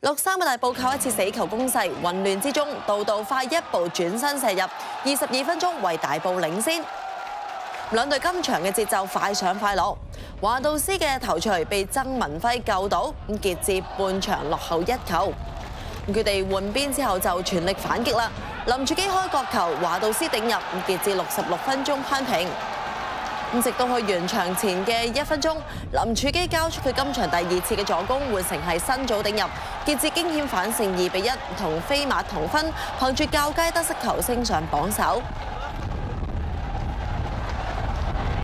六三嘅大埔靠一次死球攻勢，混亂之中，杜杜快一步轉身射入，二十二分鐘為大埔領先。兩隊今場嘅節奏快上快落，華道斯嘅頭槌被曾文輝救到，咁傑至半場落后一球。佢哋換邊之後就全力反擊啦，林柱基開角球，華道斯頂入，咁截至六十六分鐘扳平。咁直到去完場前嘅一分鐘，林柱基交出佢今場第二次嘅助攻，換成係新組頂入，傑志驚險反勝二比一，同飛馬同分，憑住較佳得失球升上榜首。